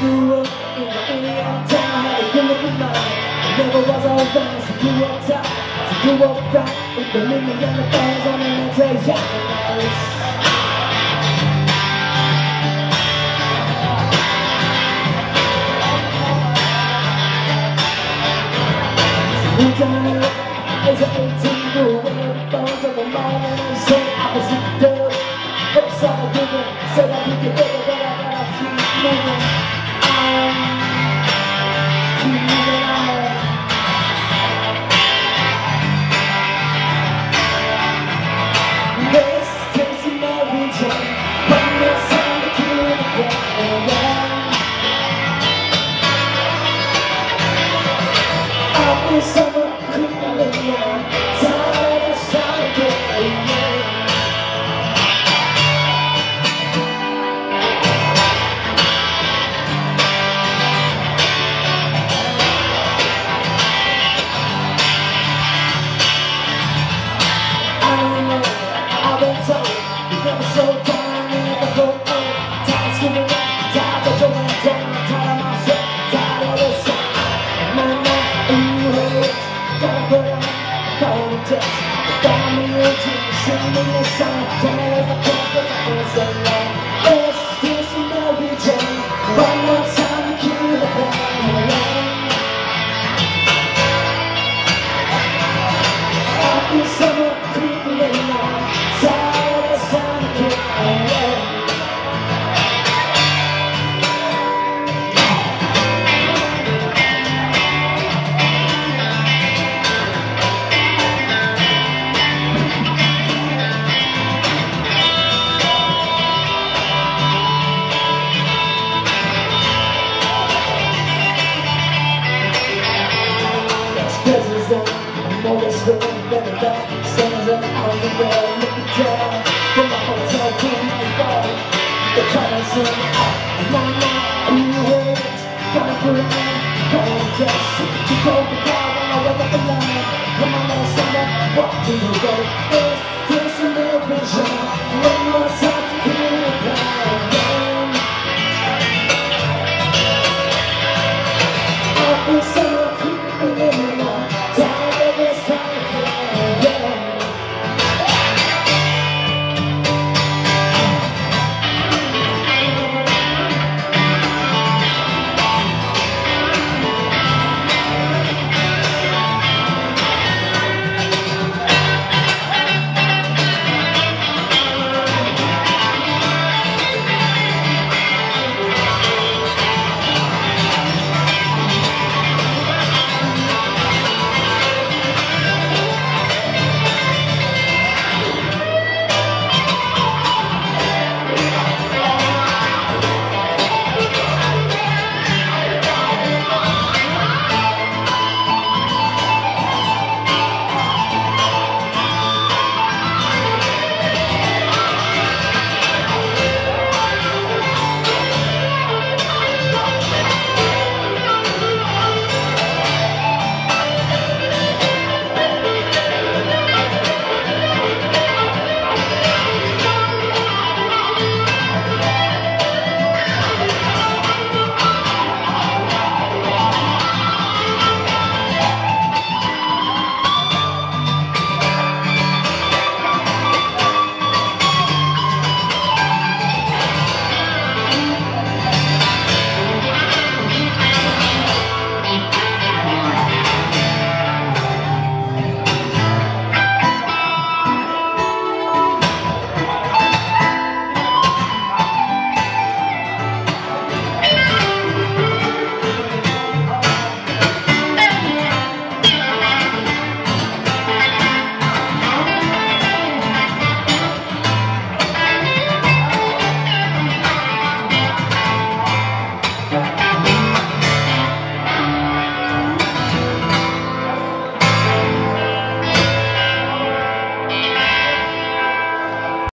grew up in the Indiana town, had up with mind. Never was all fast, grew up top, so grew up right with the million and the fans on the plantation. Is an 18 year old phones of the morning and say I was in the dub. Oops, I'm said I could get better, but I got a few moving.